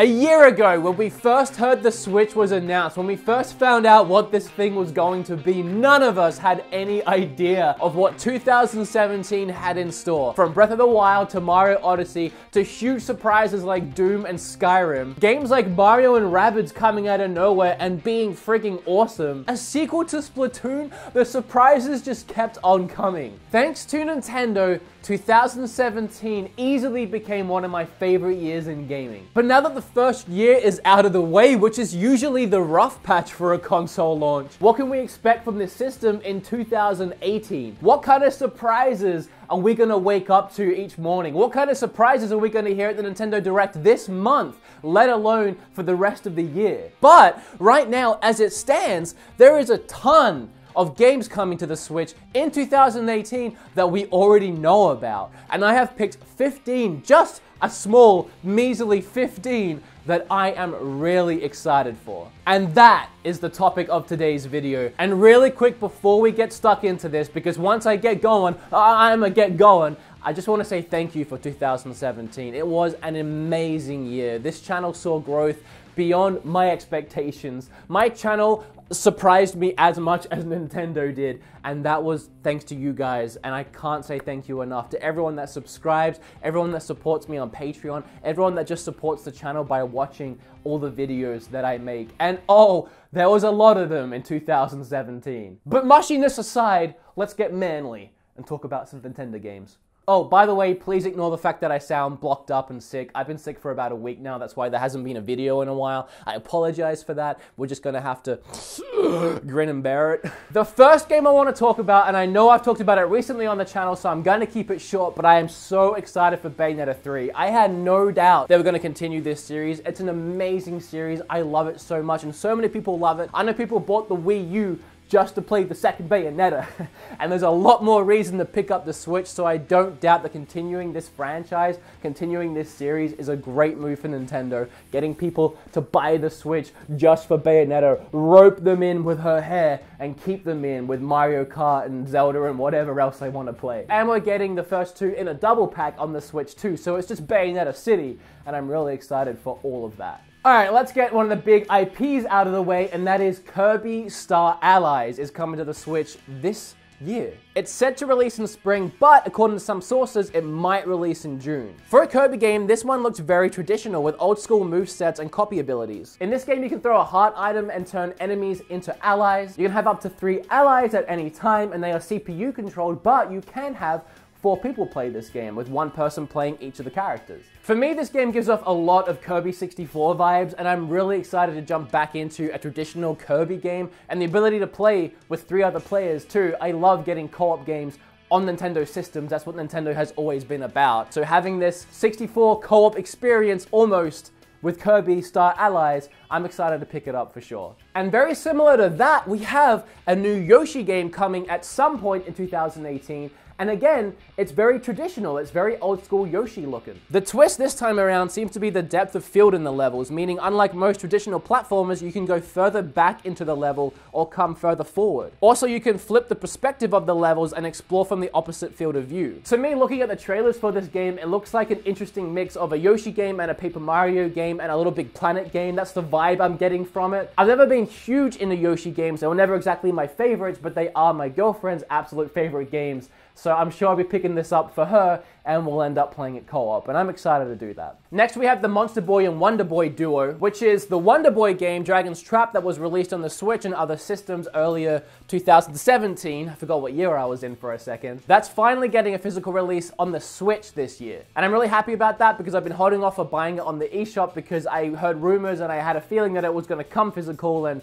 A year ago, when we first heard the Switch was announced, when we first found out what this thing was going to be, none of us had any idea of what 2017 had in store. From Breath of the Wild to Mario Odyssey to huge surprises like Doom and Skyrim, games like Mario and Rabbids coming out of nowhere and being freaking awesome. A sequel to Splatoon, the surprises just kept on coming. Thanks to Nintendo, 2017 easily became one of my favorite years in gaming. But now that the first year is out of the way, which is usually the rough patch for a console launch, what can we expect from this system in 2018? What kind of surprises are we gonna wake up to each morning? What kind of surprises are we gonna hear at the Nintendo Direct this month, let alone for the rest of the year? But right now, as it stands, there is a ton of games coming to the Switch in 2018 that we already know about. And I have picked 15, just a small, measly 15 that I am really excited for. And that is the topic of today's video. And really quick before we get stuck into this, because once I get going, I'm gonna get going, I just want to say thank you for 2017. It was an amazing year. This channel saw growth beyond my expectations. My channel surprised me as much as Nintendo did, and that was thanks to you guys. And I can't say thank you enough to everyone that subscribes, everyone that supports me on Patreon, everyone that just supports the channel by watching all the videos that I make. And oh, there was a lot of them in 2017. But mushiness aside, let's get manly and talk about some Nintendo games. Oh, by the way, please ignore the fact that I sound blocked up and sick. I've been sick for about a week now. That's why there hasn't been a video in a while. I apologize for that. We're just gonna have to grin and bear it. The first game I want to talk about, and I know I've talked about it recently on the channel, so I'm gonna keep it short, but I am so excited for Bayonetta 3. I had no doubt they were gonna continue this series. It's an amazing series. I love it so much, and so many people love it. I know people bought the Wii U just to play the second Bayonetta. and there's a lot more reason to pick up the Switch, so I don't doubt that continuing this franchise, continuing this series is a great move for Nintendo. Getting people to buy the Switch just for Bayonetta, rope them in with her hair, and keep them in with Mario Kart and Zelda and whatever else they want to play. And we're getting the first two in a double pack on the Switch too, so it's just Bayonetta City, and I'm really excited for all of that. All right, let's get one of the big IPs out of the way, and that is Kirby Star Allies is coming to the Switch this year. It's set to release in spring, but according to some sources, it might release in June. For a Kirby game, this one looks very traditional with old school movesets and copy abilities. In this game, you can throw a heart item and turn enemies into allies. You can have up to three allies at any time, and they are CPU controlled, but you can have four people play this game, with one person playing each of the characters. For me, this game gives off a lot of Kirby 64 vibes, and I'm really excited to jump back into a traditional Kirby game and the ability to play with three other players too. I love getting co-op games on Nintendo systems. That's what Nintendo has always been about. So having this 64 co-op experience almost with Kirby Star Allies, I'm excited to pick it up for sure. And very similar to that, we have a new Yoshi game coming at some point in 2018, and again, it's very traditional, it's very old school Yoshi looking. The twist this time around seems to be the depth of field in the levels, meaning unlike most traditional platformers, you can go further back into the level or come further forward. Also, you can flip the perspective of the levels and explore from the opposite field of view. To me, looking at the trailers for this game, it looks like an interesting mix of a Yoshi game and a Paper Mario game and a Little Big Planet game. That's the vibe I'm getting from it. I've never been huge into Yoshi games. They were never exactly my favorites, but they are my girlfriend's absolute favorite games. So I'm sure I'll be picking this up for her and we'll end up playing it co-op, and I'm excited to do that. Next we have the Monster Boy and Wonder Boy duo, which is the Wonder Boy game, Dragon's Trap, that was released on the Switch and other systems earlier 2017. I forgot what year I was in for a second. That's finally getting a physical release on the Switch this year. And I'm really happy about that because I've been holding off of buying it on the eShop because I heard rumors and I had a feeling that it was going to come physical and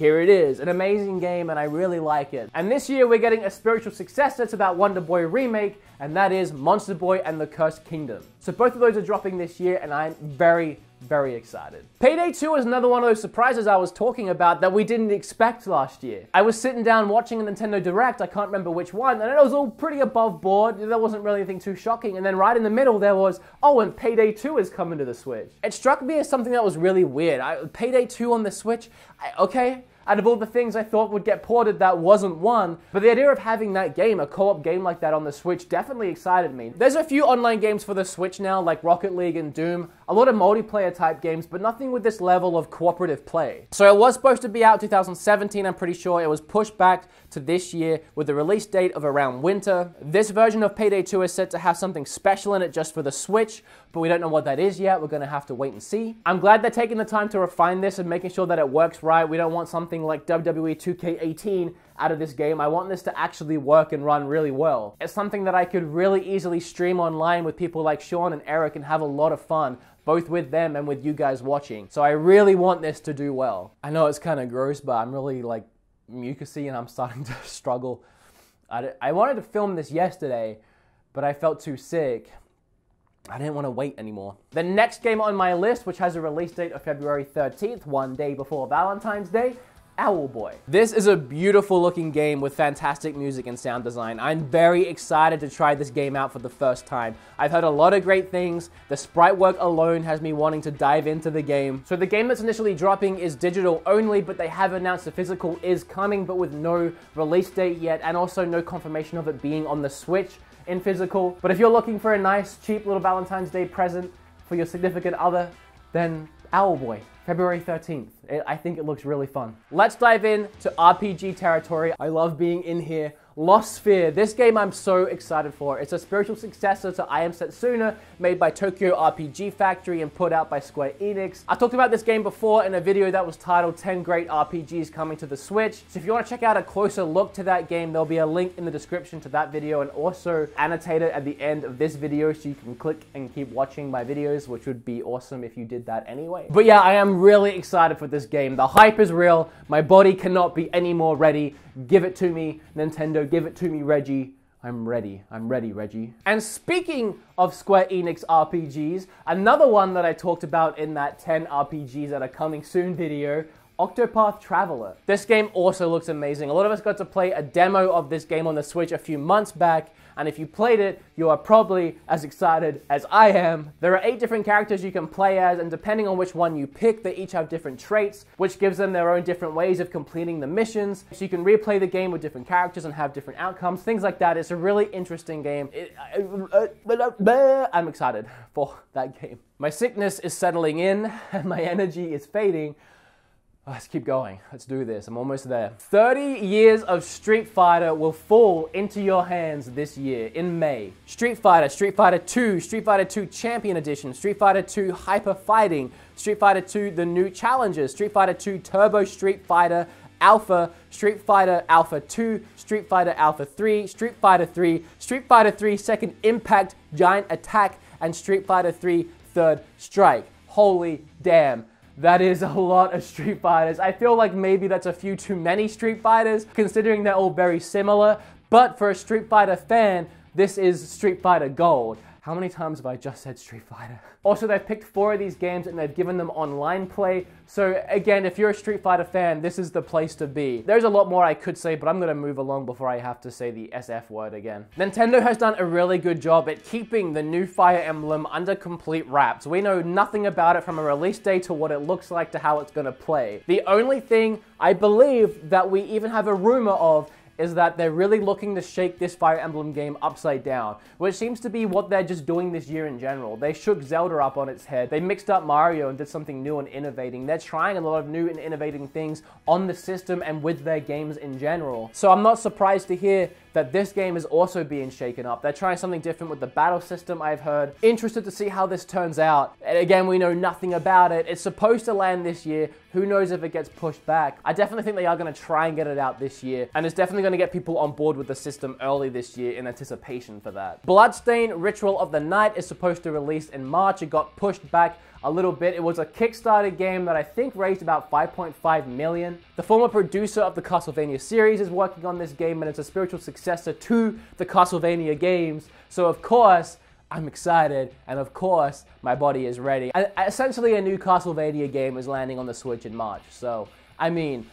here it is, an amazing game and I really like it. And this year we're getting a spiritual successor to that Wonder Boy remake and that is Monster Boy and the Cursed Kingdom. So both of those are dropping this year and I'm very, very excited. Payday 2 is another one of those surprises I was talking about that we didn't expect last year. I was sitting down watching a Nintendo Direct, I can't remember which one, and it was all pretty above board. There wasn't really anything too shocking. And then right in the middle there was, oh, and Payday 2 is coming to the Switch. It struck me as something that was really weird. I, Payday 2 on the Switch, I, okay, out of all the things I thought would get ported, that wasn't one. But the idea of having that game, a co-op game like that on the Switch, definitely excited me. There's a few online games for the Switch now, like Rocket League and Doom, a lot of multiplayer type games, but nothing with this level of cooperative play. So it was supposed to be out 2017, I'm pretty sure. It was pushed back to this year with the release date of around winter. This version of Payday 2 is set to have something special in it just for the Switch, but we don't know what that is yet. We're gonna have to wait and see. I'm glad they're taking the time to refine this and making sure that it works right. We don't want something like WWE 2K18 out of this game. I want this to actually work and run really well. It's something that I could really easily stream online with people like Sean and Eric and have a lot of fun both with them and with you guys watching. So I really want this to do well. I know it's kind of gross, but I'm really like mucusy and I'm starting to struggle. I, I wanted to film this yesterday, but I felt too sick. I didn't want to wait anymore. The next game on my list, which has a release date of February 13th, one day before Valentine's Day, Owlboy. This is a beautiful looking game with fantastic music and sound design. I'm very excited to try this game out for the first time. I've heard a lot of great things. The sprite work alone has me wanting to dive into the game. So the game that's initially dropping is digital only, but they have announced the physical is coming, but with no release date yet, and also no confirmation of it being on the Switch in physical. But if you're looking for a nice, cheap little Valentine's Day present for your significant other, then Owlboy, February 13th. It, I think it looks really fun. Let's dive in to RPG territory. I love being in here. Lost Sphear. This game I'm so excited for. It's a spiritual successor to I Am Setsuna, made by Tokyo RPG Factory and put out by Square Enix. I talked about this game before in a video that was titled 10 Great RPGs Coming to the Switch. So if you want to check out a closer look to that game, there'll be a link in the description to that video and also annotated at the end of this video so you can click and keep watching my videos, which would be awesome if you did that anyway. But yeah, I am really excited for this game. The hype is real. My body cannot be any more ready. Give it to me, Nintendo. Give it to me, Reggie. I'm ready. I'm ready, Reggie. And speaking of Square Enix RPGs, another one that I talked about in that 10 RPGs that are coming soon video Octopath Traveler. This game also looks amazing. A lot of us got to play a demo of this game on the Switch a few months back, and if you played it, you are probably as excited as I am. There are eight different characters you can play as, and depending on which one you pick, they each have different traits, which gives them their own different ways of completing the missions. So you can replay the game with different characters and have different outcomes, things like that. It's a really interesting game. Uh, I'm excited for that game. My sickness is settling in, and my energy is fading. Let's keep going. Let's do this. I'm almost there. 30 years of Street Fighter will fall into your hands this year in May. Street Fighter, Street Fighter 2, Street Fighter 2 Champion Edition, Street Fighter 2 Hyper Fighting, Street Fighter 2 The New Challengers, Street Fighter 2 Turbo Street Fighter Alpha, Street Fighter Alpha 2, Street Fighter Alpha 3, Street Fighter 3, Street Fighter 3 Second Impact Giant Attack, and Street Fighter 3 Third Strike. Holy damn. That is a lot of Street Fighters. I feel like maybe that's a few too many Street Fighters, considering they're all very similar. But for a Street Fighter fan, this is Street Fighter Gold. How many times have I just said Street Fighter? Also, they've picked four of these games and they've given them online play. So again, if you're a Street Fighter fan, this is the place to be. There's a lot more I could say, but I'm gonna move along before I have to say the SF word again. Nintendo has done a really good job at keeping the new Fire Emblem under complete wraps. We know nothing about it from a release date to what it looks like to how it's gonna play. The only thing I believe that we even have a rumor of is that they're really looking to shake this Fire Emblem game upside down, which seems to be what they're just doing this year in general. They shook Zelda up on its head, they mixed up Mario and did something new and innovating. They're trying a lot of new and innovating things on the system and with their games in general. So I'm not surprised to hear that this game is also being shaken up. They're trying something different with the battle system, I've heard. Interested to see how this turns out. And again, we know nothing about it. It's supposed to land this year. Who knows if it gets pushed back? I definitely think they are going to try and get it out this year. And it's definitely going to get people on board with the system early this year in anticipation for that. Bloodstained Ritual of the Night is supposed to release in March. It got pushed back a little bit. It was a Kickstarter game that I think raised about 5.5 million. The former producer of the Castlevania series is working on this game and it's a spiritual successor to the Castlevania games. So of course, I'm excited, and of course, my body is ready. And essentially, a new Castlevania game is landing on the Switch in March. So, I mean,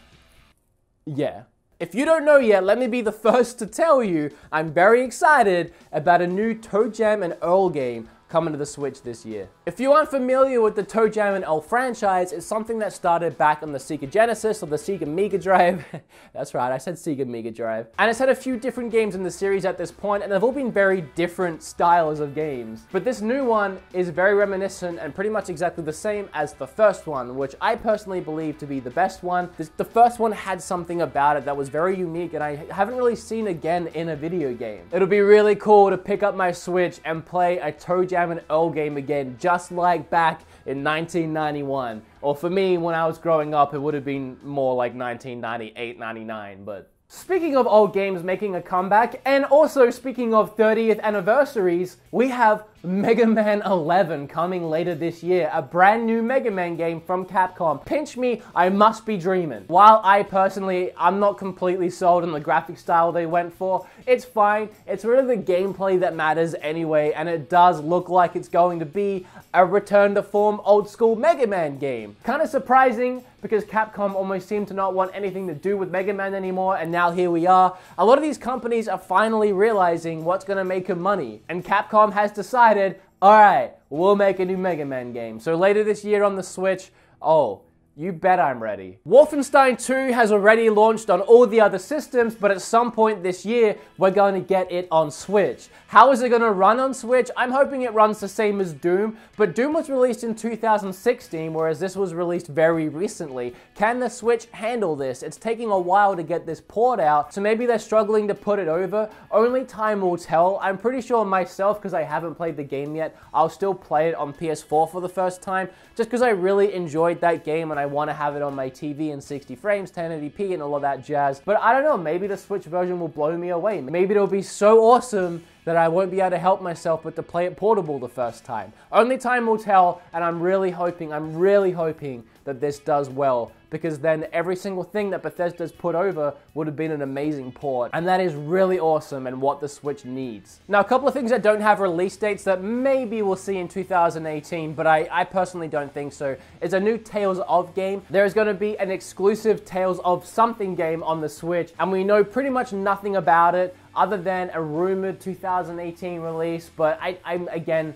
yeah. If you don't know yet, let me be the first to tell you I'm very excited about a new ToeJam and Earl game coming to the Switch this year. If you aren't familiar with the ToeJam and Earl franchise, it's something that started back on the Sega Genesis or the Sega Mega Drive. That's right, I said Sega Mega Drive. And it's had a few different games in the series at this point, and they've all been very different styles of games. But this new one is very reminiscent and pretty much exactly the same as the first one, which I personally believe to be the best one. The first one had something about it that was very unique, and I haven't really seen again in a video game. It'll be really cool to pick up my Switch and play a ToeJam and Earl game again, just just like back in 1991. Or for me, when I was growing up, it would have been more like 1998, 99, but Speaking of old games making a comeback, and also speaking of 30th anniversaries, we have Mega Man 11 coming later this year, a brand new Mega Man game from Capcom. Pinch me, I must be dreaming. While I personally, I'm not completely sold on the graphic style they went for, it's fine. It's really the gameplay that matters anyway, and it does look like it's going to be a return to form old school Mega Man game. Kind of surprising because Capcom almost seemed to not want anything to do with Mega Man anymore, and now here we are. A lot of these companies are finally realizing what's going to make them money, and Capcom has decided, alright, we'll make a new Mega Man game. So later this year on the Switch, oh, you bet I'm ready. Wolfenstein 2 has already launched on all the other systems, but at some point this year, we're going to get it on Switch. How is it going to run on Switch? I'm hoping it runs the same as Doom, but Doom was released in 2016, whereas this was released very recently. Can the Switch handle this? It's taking a while to get this port out, so maybe they're struggling to put it over. Only time will tell. I'm pretty sure myself, because I haven't played the game yet, I'll still play it on PS4 for the first time, just because I really enjoyed that game and I want to have it on my TV in 60 frames, 1080p, and all of that jazz. But I don't know, maybe the Switch version will blow me away. Maybe it'll be so awesome that I won't be able to help myself but to play it portable the first time. Only time will tell, and I'm really hoping, I'm really hoping that this does well because then every single thing that Bethesda's put over would have been an amazing port. And that is really awesome and what the Switch needs. Now, a couple of things that don't have release dates that maybe we'll see in 2018, but I, I personally don't think so, is a new Tales of game. There is going to be an exclusive Tales of something game on the Switch, and we know pretty much nothing about it other than a rumored 2018 release, but I, I'm again,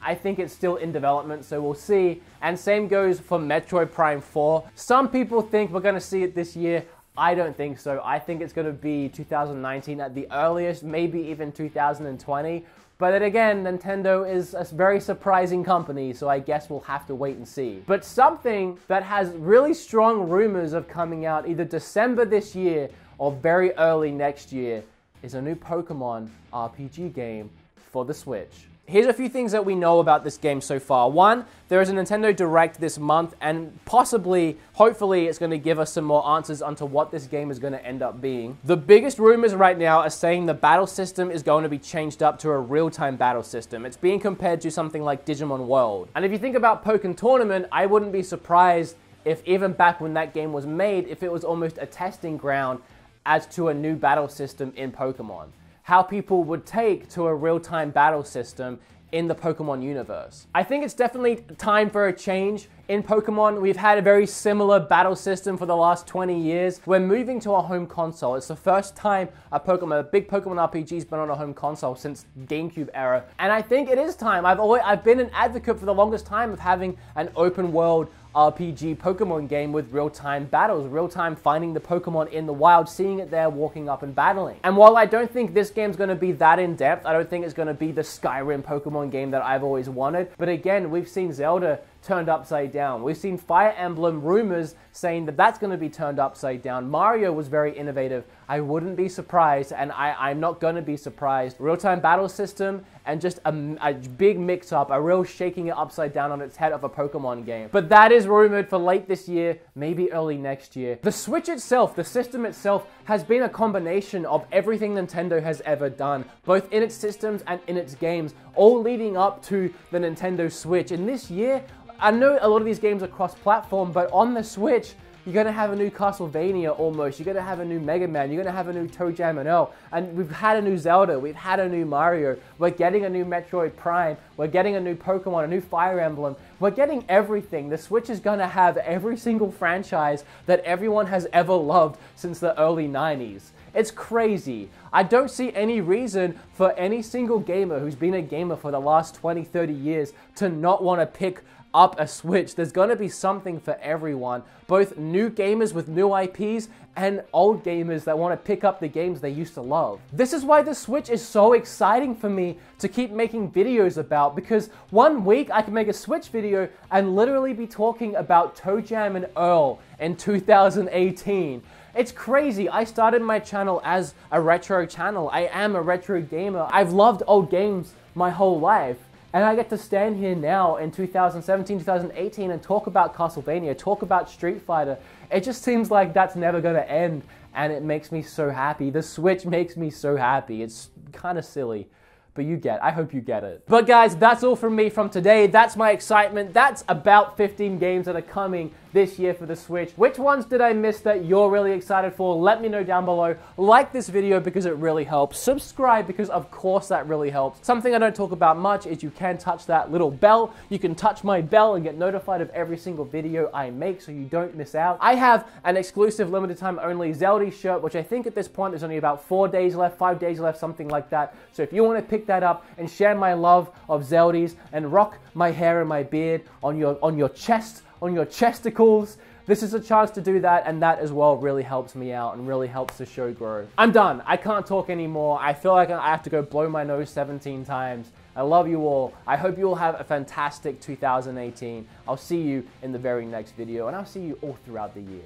I think it's still in development, so we'll see. And same goes for Metroid Prime 4. Some people think we're going to see it this year. I don't think so. I think it's going to be 2019 at the earliest, maybe even 2020. But then again, Nintendo is a very surprising company, so I guess we'll have to wait and see. But something that has really strong rumors of coming out either December this year or very early next year is a new Pokemon RPG game for the Switch. Here's a few things that we know about this game so far. One, there is a Nintendo Direct this month, and possibly, hopefully, it's going to give us some more answers onto what this game is going to end up being. The biggest rumors right now are saying the battle system is going to be changed up to a real time battle system. It's being compared to something like Digimon World. And if you think about Pokken Tournament, I wouldn't be surprised if, even back when that game was made, if it was almost a testing ground as to a new battle system in Pokemon how people would take to a real time battle system in the Pokemon universe. I think it's definitely time for a change. In Pokemon, we've had a very similar battle system for the last 20 years. We're moving to a home console. It's the first time a Pokemon, a big Pokemon RPG's been on a home console since GameCube era. And I think it is time. I've always I've been an advocate for the longest time of having an open world RPG Pokemon game with real time battles, real time finding the Pokemon in the wild, seeing it there, walking up and battling. And while I don't think this game's going to be that in depth, I don't think it's going to be the Skyrim Pokemon game that I've always wanted. But again, we've seen Zelda turned upside down. We've seen Fire Emblem rumors saying that that's going to be turned upside down. Mario was very innovative. I wouldn't be surprised, and I, am not going to be surprised. Real time battle system and just a, a big mix up, a real shaking it upside down on its head of a Pokemon game. But that is rumored for late this year, maybe early next year. The Switch itself, the system itself, has been a combination of everything Nintendo has ever done, both in its systems and in its games, all leading up to the Nintendo Switch. And this year, I know a lot of these games are cross platform, but on the Switch, you're gonna have a new Castlevania almost. You're gonna have a new Mega Man. You're gonna have a new ToeJam and Earl. And we've had a new Zelda. We've had a new Mario. We're getting a new Metroid Prime. We're getting a new Pokemon, a new Fire Emblem. We're getting everything. The Switch is gonna have every single franchise that everyone has ever loved since the early 90s. It's crazy. I don't see any reason for any single gamer who's been a gamer for the last 20, 30 years to not want to pick up a Switch. There's to be something for everyone, both new gamers with new IPs and old gamers that want to pick up the games they used to love. This is why the Switch is so exciting for me to keep making videos about because one week I can make a Switch video and literally be talking about ToeJam and Earl in 2018. It's crazy. I started my channel as a retro channel. I am a retro gamer. I've loved old games my whole life. And I get to stand here now in 2017, 2018 and talk about Castlevania, talk about Street Fighter. It just seems like that's never going to end and it makes me so happy. The Switch makes me so happy. It's kind of silly but you get. I hope you get it. But guys, that's all from me from today. That's my excitement. That's about 15 games that are coming this year for the Switch. Which ones did I miss that you're really excited for? Let me know down below. Like this video because it really helps. Subscribe because of course that really helps. Something I don't talk about much is you can touch that little bell. You can touch my bell and get notified of every single video I make so you don't miss out. I have an exclusive limited time only Zelda shirt, which I think at this point there's only about four days left, five days left, something like that. So if you want to pick that up and share my love of Zeldies and rock my hair and my beard on your on your chest on your chesticles. This is a chance to do that, and that as well really helps me out and really helps the show grow. I'm done. I can't talk anymore. I feel like I have to go blow my nose 17 times. I love you all. I hope you all have a fantastic 2018. I'll see you in the very next video, and I'll see you all throughout the year.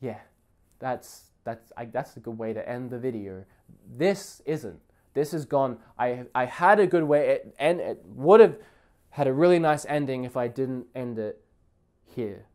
Yeah, that's that's I, that's a good way to end the video. This isn't. This has gone. I I had a good way, and it would have had a really nice ending if I didn't end it here.